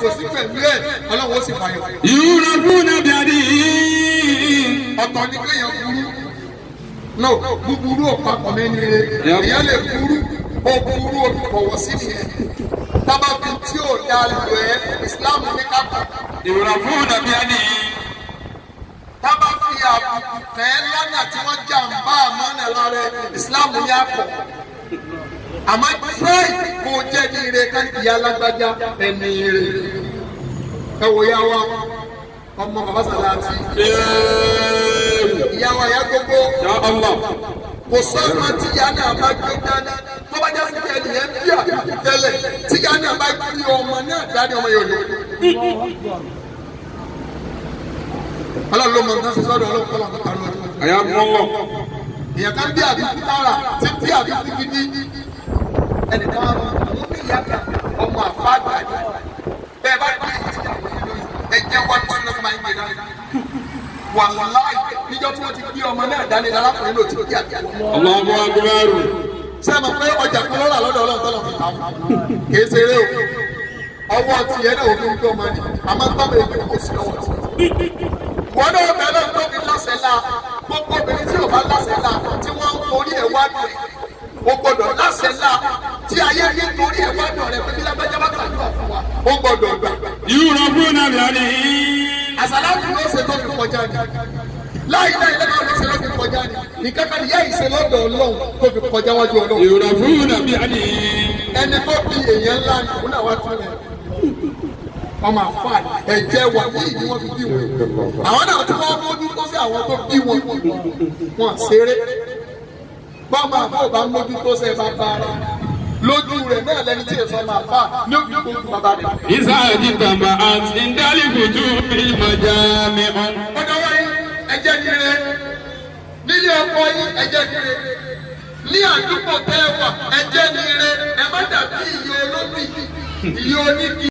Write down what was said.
kò sí pẹ̀lú ẹ̀ ọlọ́wọ́ sì fàyọ. ìrora fún nàbí adé yìí. ọ̀tọ̀ ni kéèyàn burú no búburú òpapọ̀ mẹ́ni rẹ̀ èèyàn lè burú ó burú olùkọ̀wọ́ sí nìyẹn tábà bí tí ò da lù ẹ́ Islam ní kápá. ìrora fún nàbí adé yìí. tábà fi àbùkù tẹ́ lọ́nà tí wọ́n jà ń bá àmọ́nà lọ́rẹ́ Islam ní àpọ̀ àmọ́ fẹ́ẹ̀ kò ire káníkì alágbájá ẹni ire ẹ wò yá wa ọmọ bàbá sàláàtì. ìyá wa ya gbogbo kò sọ́nà tí ìyá náà bá gbé dáná tó bá jáde kí ẹni yẹn bí àbí tẹ́lẹ̀ tí ìyá náà bá gbé ọmọ náà dání ọmọ yòó lò ọlọ́run ló mọ nǹkan sísọ ọdọ ọlọ́run kọ́lá kọ́lá lọ́dún. àyà mú ọ. èèyàn kan bí àbí kútàrà tí bí àbí kúkìdí ẹnì kan àwọn ẹ̀jẹ̀ wọ́pọ̀ lórí máa ń gbé dání. wàhálà níjọ́ tí wọ́n ti gbé ọmọ náà dání lárakùnrin ló ti kí àti àwọn. ọlọ́mọ agbára. sẹ́mi pé ọjà kan lọ́la lọ́dọ̀ ọlọ́ọ̀tọ́lọ́ fi ta kì í ṣeré o ọwọ́ tiẹ̀ náà òfin gbé ọmọ ni àmọ́ tọ́mọ èdè kò sí lọ́wọ́ tiẹ̀. wọ́n náà bẹ̀rẹ̀ tó fi lásẹ̀ la gbogbo obìnrin tí ò bá lásẹ̀ la tí wọ́n ń forí ẹ̀ wá dùn ó gbọ́dọ̀ lásẹ̀ la tí ayé ayé torí ẹ̀ wá rẹ̀ pé bí lágbájá bá tàdúrà fún kọjá ni láì náà ilé náà lọ́sẹ̀ lọ́ọ́ fi kọjá ni nǹkan kan ìyá ìṣe ọlọ́run tó fi kọjá wájú ọlọ́run. èrò fún nàbí àní. ẹni tó bí èèyàn ńlá ni òun náà wá tún rẹ̀ ọmọ àfáà ẹ̀jẹ̀ wà yìí ni wọ́n fi bí wọn. àwọn náà tún wá mójú tó sí àwọn tó bí wọn wọn ṣeré. bọ́ọ̀mù àfọ̀ bá mójú tó sẹ́ bá bá ara lójú rẹ̀ náà lẹ́ni tí sọmọ àfà ní òfin kó kú bàbá rẹ̀. isa àti tàmbà àti ndálìkùtù ìmọ̀já mi hàn. ọ̀dọ́ wa yìí ẹ̀jẹ̀ kiri nílé ọkọ yìí ẹ̀jẹ̀ kiri ní àdúgbò tẹ́ wà ẹ̀jẹ̀ kiri ẹ̀ má dàbí iye olóbì iye oníkì.